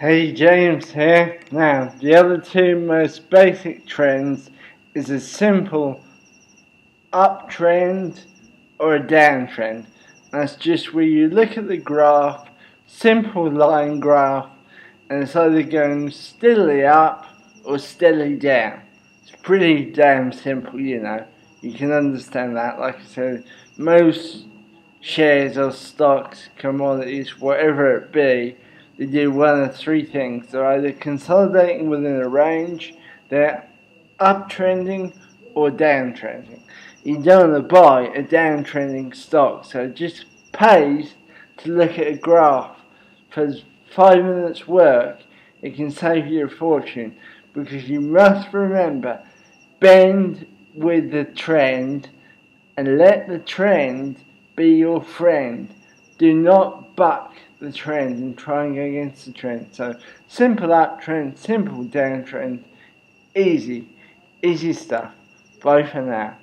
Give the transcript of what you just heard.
Hey James here. Now, the other two most basic trends is a simple uptrend or a downtrend. That's just where you look at the graph, simple line graph, and it's either going steadily up or steadily down. It's pretty damn simple, you know. You can understand that. Like I said, most shares or stocks, commodities, whatever it be, they do one of three things. They're either consolidating within a range, they're uptrending, or downtrending. You don't want to buy a downtrending stock, so it just pays to look at a graph. For five minutes work, it can save you a fortune because you must remember bend with the trend and let the trend be your friend. Do not buck the trend and try and go against the trend. So simple uptrend, simple downtrend, easy, easy stuff. Bye for now.